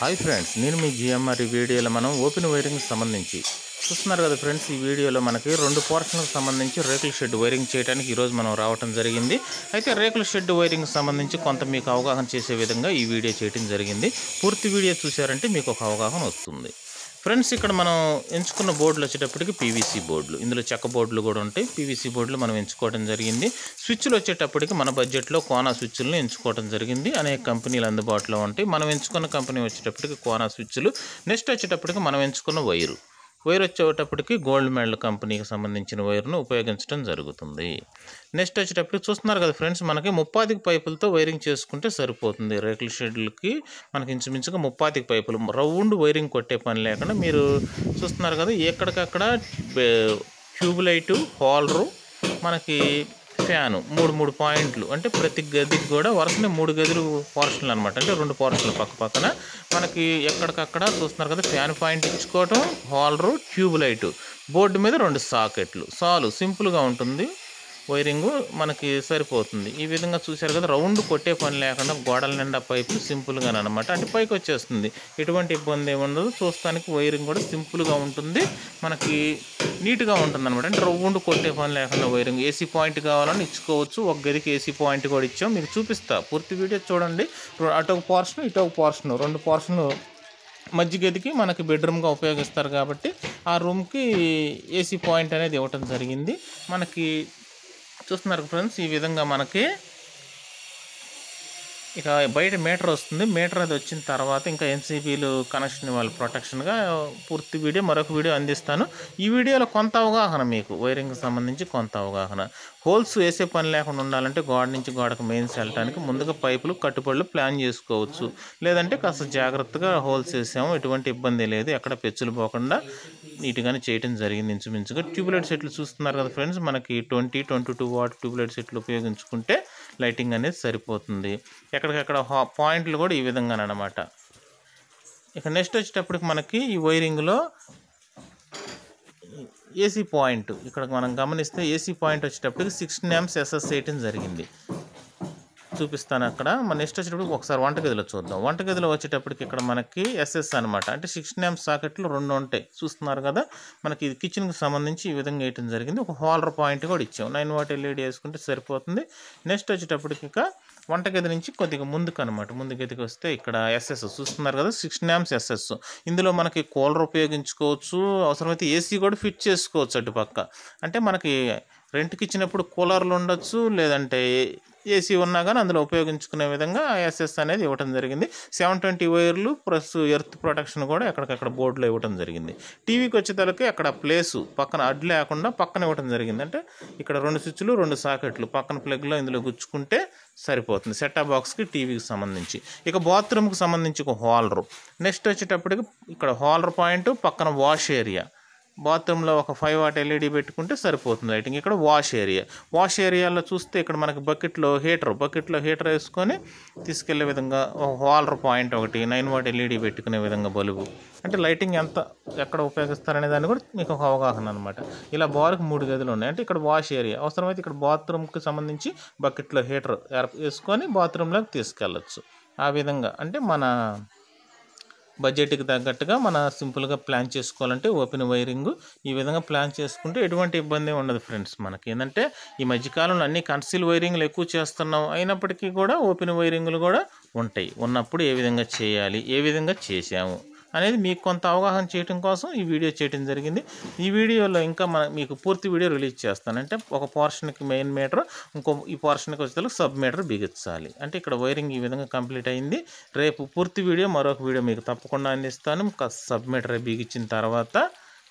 Hi friends నేను మీ GMR ఈ వీడియోలో మనం ఓపెన్ వైరింగ్ సంబంధించి చూస్తున్నారు కదా ఫ్రెండ్స్ ఈ వీడియోలో మనకి రెండు పోర్షన్లకు సంబంధించి రేకుల షెడ్ వైరింగ్ చేయడానికి ఈరోజు మనం రావటం జరిగింది. అయితే రేకుల షెడ్ వైరింగ్ సంబంధించి కొంత మీకు అవగాహన చేసే విధంగా ఈ వీడియో చేయడం జరిగింది. పూర్తి వీడియో చూశారంటే మీకు ఒక అవగాహన వస్తుంది. ఫ్రెండ్స్ ఇక్కడ మనం ఎంచుకున్న బోర్డులు వచ్చేటప్పటికి పీవీసీ బోర్డులు. ఇందులో చెక్క బోర్డులు కూడా ఉంటాయి. పీవీసీ బోర్డులు మనం ఎంచుకోవడం జరిగింది. స్విచ్లు వచ్చేటప్పటికి మన బడ్జెట్లో కోనా స్విచ్లను ఎంచుకోవడం జరిగింది. అనేక కంపెనీలు అందుబాటులో ఉంటాయి. మనం ఎంచుకున్న కంపెనీ వచ్చేటప్పటికి కోనా స్విచ్లు. నెక్స్ట్ వచ్చేటప్పటికి మనం ఎంచుకున్న వైరు. వైర్ వచ్చేటప్పటికి గోల్డ్ మెడల్ కంపెనీకి సంబంధించిన వైర్ను ఉపయోగించడం జరుగుతుంది. నెక్స్ట్ వచ్చేటప్పటికి చూస్తున్నారు కదా ఫ్రెండ్స్ మనకి ముప్పాతికి పైపులతో వైరింగ్ చేసుకుంటే సరిపోతుంది. రేకుల షెడ్లకి మనకి ఇంచుమించుగా ముప్పాతికి పైపులు రౌండ్ వైరింగ్ కొట్టే పని లేకుండా మీరు చూస్తున్నారు కదా ఎక్కడికక్కడ ట్యూబ్ లైటు హోల్డరు మనకి ఫ్యాను మూడు మూడు పాయింట్లు. అంటే ప్రతి గదికి కూడా వరుసనే మూడు గదులు పోర్షన్లు అనమాట అంటే రెండు పోర్షన్లు పక్క పక్కన. మనకి ఎక్కడికక్కడ చూస్తున్నారు కదా ఫ్యాన్ పాయింట్ ఇచ్చుకోవటం హోల్డరు ట్యూబ్ లైటు. బోర్డు మీద రెండు సాకెట్లు. సాలు సింపుల్గా ఉంటుంది. వైరింగ్ మనకి సరిపోతుంది. ఈ విధంగా చూశారు కదా రౌండ్ కొట్టే పని లేకుండా గోడల నిండా పైపు సింపుల్గా అనమాట అంటే పైకి వచ్చేస్తుంది. ఎటువంటి ఇబ్బంది ఉండదు. చూస్తానికి వైరింగ్ కూడా సింపుల్గా ఉంటుంది. మనకి నీట్గా ఉంటుంది అనమాట అంటే రౌండ్ కొట్టే పని లేకుండా వైరింగ్. ఏసీ పాయింట్ కావాలని ఇచ్చుకోవచ్చు. ఒక గదికి ఏసీ పాయింట్ కూడా ఇచ్చాం. మీకు చూపిస్తా. పూర్తి వీడియో చూడండి. అటు ఒక పోర్షన్ ఇటు ఒక పోర్షన్. రెండు పోర్షన్లు మధ్య గదికి మనకి బెడ్రూమ్గా ఉపయోగిస్తారు కాబట్టి ఆ రూమ్కి ఏసీ పాయింట్ అనేది ఇవ్వటం జరిగింది. మనకి చూస్తున్నారు ఫ్రెండ్స్ ఈ విధంగా మనకి ఇక బయట మీటర్ వస్తుంది. మీటర్ అది వచ్చిన తర్వాత ఇంకా ఎన్సీబీలు కనెక్షన్ వాళ్ళు ప్రొటెక్షన్గా పూర్తి వీడియో మరొక వీడియో అందిస్తాను. ఈ వీడియోలో కొంత అవగాహన మీకు వైరింగ్కి సంబంధించి కొంత అవగాహన. హోల్స్ వేసే పని లేకుండా ఉండాలంటే గోడ నుంచి గోడకు మెయిన్స్ వెళ్ళడానికి ముందుగా పైపులు కట్టుబడులు ప్లాన్ చేసుకోవచ్చు. లేదంటే కాస్త జాగ్రత్తగా హోల్స్ వేసాము ఎటువంటి ఇబ్బంది లేదు. ఎక్కడ పెచ్చులు పోకుండా నీట్గానే చేయడం జరిగింది ఇంచుమించుగా. ట్యూబ్లైట్ సెట్లు చూస్తున్నారు కదా ఫ్రెండ్స్ మనకి twenty twenty two watt tube light సెట్లు ఉపయోగించుకుంటే లైటింగ్ అనేది సరిపోతుంది. ఎక్కడికక్కడ పాయింట్లు కూడా ఈ విధంగానమాట ఇక నెక్స్ట్ వచ్చేటప్పటికి మనకి ఈ వైరింగ్లో ఏసీ పాయింట్. ఇక్కడ మనం గమనిస్తే ఏసీ పాయింట్ వచ్చేటప్పటికి సిక్స్టీన్ ఎంస్ ఎస్ఎస్ చేయటం జరిగింది. చూపిస్తాను అక్కడ. మన నెక్స్ట్ వచ్చేటప్పుడు ఒకసారి వంటగదిలో చూద్దాం. వంటగదిలో వచ్చేటప్పటికి ఇక్కడ మనకి ఎస్ఎస్ అనమాట అంటే సిక్స్టీన్ ఎంస్ సాకెట్లు రెండు ఉంటాయి. చూస్తున్నారు కదా? మనకి ఇది కిచెన్కి సంబంధించి ఈ విధంగా వేయటం జరిగింది. ఒక హోల్డర్ పాయింట్ కూడా ఇచ్చాం నైన్ వాట్ ఎల్ఈడి వేసుకుంటే సరిపోతుంది. నెక్స్ట్ వచ్చేటప్పటికి ఇక వంటగది నుంచి కొద్దిగా ముందుకు అనమాట ముందు గదికి వస్తే ఇక్కడ ఎస్ఎస్ చూస్తున్నారు కదా? సిక్స్టీన్ నామ్స్ ఎస్ఎస్ ఇందులో మనకి కూలర్ ఉపయోగించుకోవచ్చు. అవసరమైతే ఏసీ కూడా ఫిట్ చేసుకోవచ్చు అటుపక్క. అంటే మనకి రెంట్కి ఇచ్చినప్పుడు కూలర్లు ఉండొచ్చు లేదంటే ఏసీ ఉన్నా కానీ అందులో ఉపయోగించుకునే విధంగా ఎస్ఎస్ అనేది ఇవ్వడం జరిగింది. సెవెన్ ట్వంటీ వైర్లు ప్లస్ ఎర్త్ ప్రొటెక్షన్ కూడా ఎక్కడికక్కడ బోర్డులో ఇవ్వడం జరిగింది. టీవీకి వచ్చేతలకి అక్కడ ప్లేసు పక్కన అడ్డు లేకుండా పక్కన ఇవ్వడం జరిగింది. అంటే ఇక్కడ రెండు స్విచ్లు రెండు సాకెట్లు పక్కన ప్లగ్లో ఇందులో గుచ్చుకుంటే సరిపోతుంది. సెటప్ బాక్స్కి టీవీకి సంబంధించి. ఇక బాత్రూమ్కి సంబంధించి ఒక హాలరు నెక్స్ట్ వచ్చేటప్పటికి ఇక్కడ హాలర్ పాయింట్ పక్కన వాష్ ఏరియా. బాత్రూంలో ఒక ఫైవ్ వాట్ ఎల్ఈడి పెట్టుకుంటే సరిపోతుంది లైటింగ్. ఇక్కడ వాష్ ఏరియా. వాష్ ఏరియాలో చూస్తే ఇక్కడ మనకి బకెట్లో హీటర్ బకెట్లో హీటర్ వేసుకొని తీసుకెళ్ళే విధంగా ఒక పాయింట్ ఒకటి నైన్ వాట్ ఎల్ఈడి పెట్టుకునే విధంగా బల్బు అంటే లైటింగ్ ఎంత ఎక్కడ ఉపయోగిస్తారనే దాన్ని కూడా మీకు ఒక అవగాహన అనమాట ఇలా బార్కి మూడు గదులు ఉన్నాయి. అంటే ఇక్కడ వాష్ ఏరియా. అవసరమైతే ఇక్కడ బాత్రూమ్కి సంబంధించి బకెట్లో హీటర్ వేసుకొని బాత్రూంలోకి తీసుకెళ్ళచ్చు. ఆ విధంగా. అంటే మన బడ్జెట్కి తగ్గట్టుగా మన సింపుల్గా ప్లాన్ చేసుకోవాలంటే ఓపెన్ వైరింగ్. ఈ విధంగా ప్లాన్ చేసుకుంటే ఎటువంటి ఇబ్బంది ఉండదు ఫ్రెండ్స్ మనకి. ఏంటంటే ఈ మధ్యకాలంలో అన్ని కన్సిల్ వైరింగ్లు ఎక్కువ చేస్తున్నాం. అయినప్పటికీ కూడా ఓపెన్ వైరింగ్లు కూడా ఉంటాయి. ఉన్నప్పుడు ఏ విధంగా చేయాలి? ఏ విధంగా చేసాము అనేది మీకు కొంత అవగాహన చేయడం కోసం ఈ వీడియో చేయడం జరిగింది. ఈ వీడియోలో ఇంకా మన మీకు పూర్తి వీడియో రిలీజ్ చేస్తాను. అంటే ఒక పోర్షన్కి మెయిన్ మీటర్ ఇంకో ఈ పోర్షన్కి వచ్చేసరికి సబ్ మీటర్ బిగించాలి అంటే ఇక్కడ వైరింగ్ ఈ విధంగా కంప్లీట్ అయింది. రేపు పూర్తి వీడియో మరొక వీడియో మీకు తప్పకుండా అందిస్తాను. సబ్ మీటర్ బిగించిన తర్వాత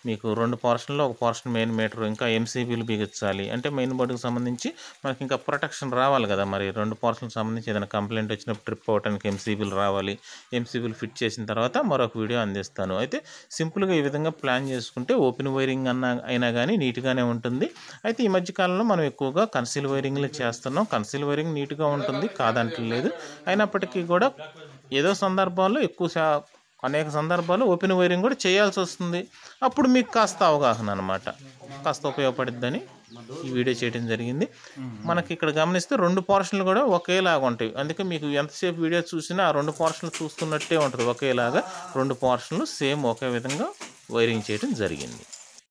మీకు రెండు పోర్షన్లో ఒక పోర్షన్ మెయిన్ మీటర్ ఇంకా ఎంసీబీలు బిగించాలి. అంటే మెయిన్ బోర్డుకి సంబంధించి మనకి ఇంకా ప్రొటెక్షన్ రావాలి కదా మరి. రెండు పోర్షన్కి సంబంధించి ఏదైనా కంప్లైంట్ వచ్చినప్పుడు ట్రిప్ అవ్వడానికి ఎంసీబీలు రావాలి. ఎంసీబీలు ఫిట్ చేసిన తర్వాత మరొక వీడియో అందిస్తాను. అయితే సింపుల్గా ఈ విధంగా ప్లాన్ చేసుకుంటే ఓపెన్ వైరింగ్ అన్న అయినా కానీ నీట్గానే ఉంటుంది. అయితే ఈ మధ్య కాలంలో మనం ఎక్కువగా కన్సీల్ వైరింగ్లు చేస్తున్నాం. కన్సీల్ వైరింగ్ నీట్గా ఉంటుంది కాదంటలేదు. అయినప్పటికీ కూడా ఏదో సందర్భాల్లో ఎక్కువ అనేక సందర్భాలు ఓపెన్ వైరింగ్ కూడా చేయాల్సి వస్తుంది. అప్పుడు మీకు కాస్త అవగాహన అనమాట కాస్త ఉపయోగపడిద్దని ఈ వీడియో చేయడం జరిగింది. మనకి ఇక్కడ గమనిస్తే రెండు పోర్షన్లు కూడా ఒకేలాగా ఉంటాయి. అందుకే మీకు ఎంతసేపు వీడియో చూసినా ఆ రెండు పోర్షన్లు చూస్తున్నట్టే ఉంటుంది. ఒకేలాగా రెండు పోర్షన్లు సేమ్ ఒకే విధంగా వైరింగ్ చేయడం జరిగింది.